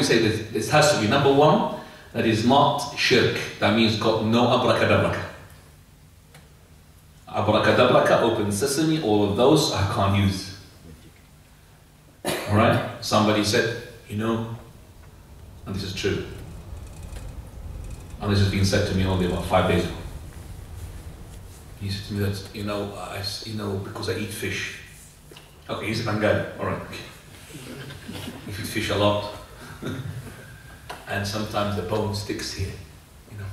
We say this, this has to be number one, that is not shirk. That means got no abracadabra. Abracadabra, open sesame, all of those I can't use. Alright? Somebody said, you know, and this is true. And this has been said to me only about five days ago. He said to me that, you know, I, you know, because I eat fish. Okay, he's a Bengali, alright. He eats fish a lot. and sometimes the bone sticks here, you know.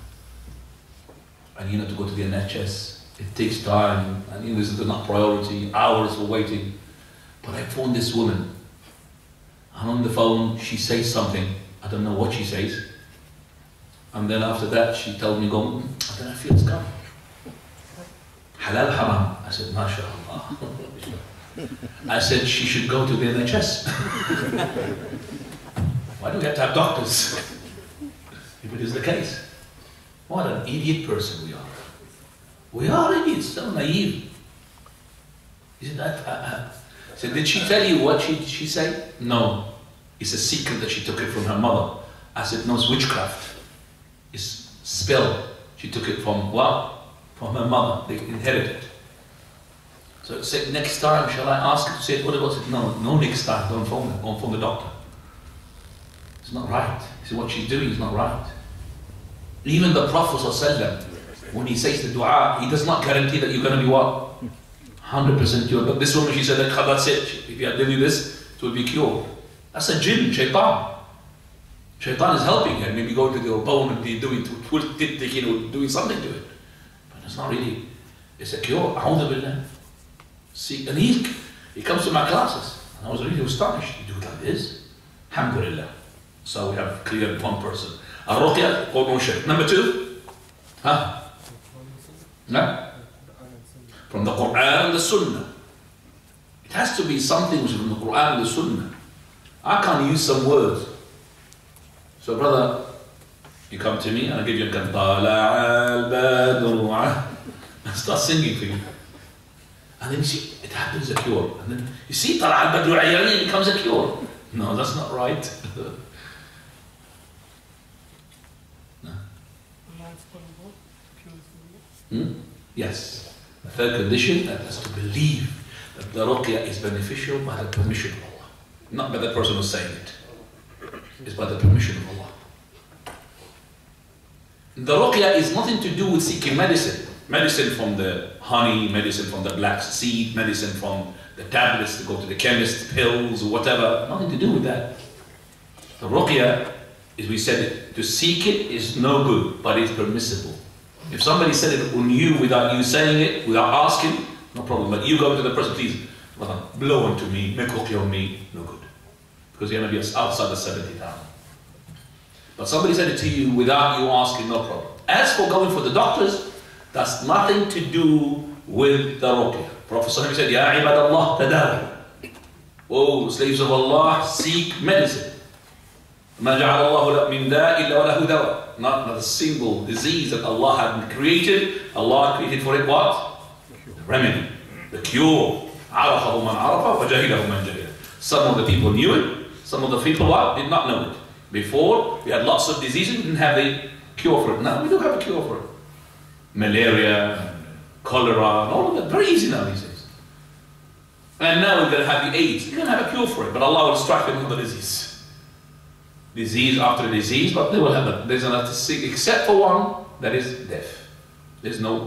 And you know to go to the NHS, it takes time, and you know, this is not priority, hours of waiting. But I phoned this woman, and on the phone she says something, I don't know what she says. And then after that she told me, go, I feel it's gone. Halal haram. I said, MashaAllah. I said she should go to the NHS. Why do we have to have doctors? if it is the case. What an idiot person we are. We are idiots, so naive. Isn't that? Uh, uh, so did she tell you what she, she said? No. It's a secret that she took it from her mother. I said, no, it's witchcraft. It's spell. She took it from what? From her mother. They inherited. it. So said, next time, shall I ask to say what about it? No, no next time, don't phone and phone the doctor. It's not right. See what she's doing is not right. Even the Prophet when he says the dua, he does not guarantee that you're going to be what? 100% cured. But this woman, she said, that's it. If you do this, it will be cured. That's a jinn, shaitan. Shaitan is helping her. Maybe going to the bone and doing, doing something to it. But it's not really, it's a cure. A'udhu See, and he, he comes to my classes. And I was really astonished. You do it like this? Alhamdulillah. So we have cleared one person. Ar-Ruqya, no shirk. Number two? Huh? No? From the Quran and the Sunnah. It has to be something which is from the Quran and the Sunnah. I can't use some words. So brother, you come to me and I give you a gun. I start singing for you. And then you see, it happens a cure. And then you see, طلع البدر العيري becomes a cure. No, that's not right. Hmm? Yes. The third condition that is to believe that the ruqya is beneficial by the permission of Allah. Not by the person who's saying it. It's by the permission of Allah. The ruqya is nothing to do with seeking medicine. Medicine from the honey, medicine from the black seed, medicine from the tablets to go to the chemist, pills, or whatever. Nothing to do with that. The ruqya, we said, to seek it is no good, but it's permissible. If somebody said it on you without you saying it, without asking, no problem. But you go to the person, please, blow onto me, make on me, no good. Because you're going to be outside the 70,000. But somebody said it to you without you asking, no problem. As for going for the doctors, that's nothing to do with the ruqya. Prophet said, Ya ibad Allah tadawi. Oh, slaves of Allah, seek medicine ما جعل الله من داء إلا وله دواء. Not, not a single disease that Allah had created. Allah created for it what? The remedy, the cure. عرفه من عرفه وجهله من جهله. Some of the people knew it. Some of the people what? Did not know it. Before, we had lots of diseases, we didn't have a cure for it. Now we do have a cure for it. Malaria, cholera, and all of that. Very easy now these days. And now we're going to have the AIDS. You're going to have a cure for it, but Allah will strike them with the disease. Disease after disease, but they will have it. There's to see, except for one that is death. There's no